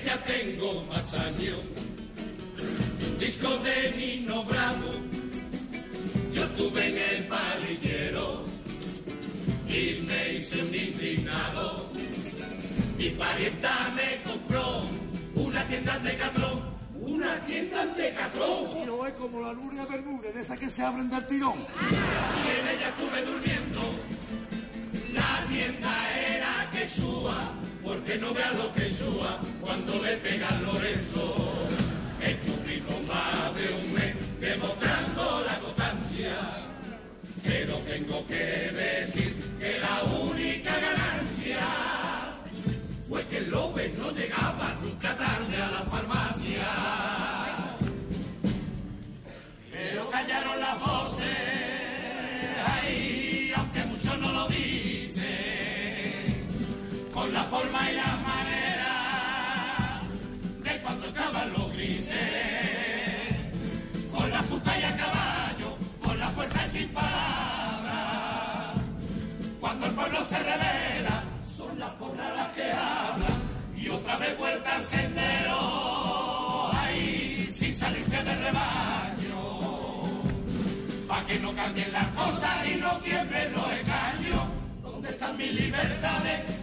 que ya tengo más años. Disco de Nino Bravo, yo estuve en el palillero y me hice un indignado. Mi parienta me compró una tienda de catrón, una tienda de catrón. No es como la luna Bermúdez, de esa que se abren del tirón. Y en ella estuve durmiendo. La tienda era que suba, porque no vea lo que suba cuando no llegaba nunca tarde a la farmacia. Pero callaron las voces, ay, aunque muchos no lo dicen, con la forma y la manera de cuando estaban los grises, con la fusta y a caballo, con la fuerza y sin palabras. Cuando el pueblo se revela, son las hablan, vez vuelta al sendero, ay, sin salirse del rebaño pa' que no cambien las cosas y no tiemblen los engaños. ¿Dónde están mis libertades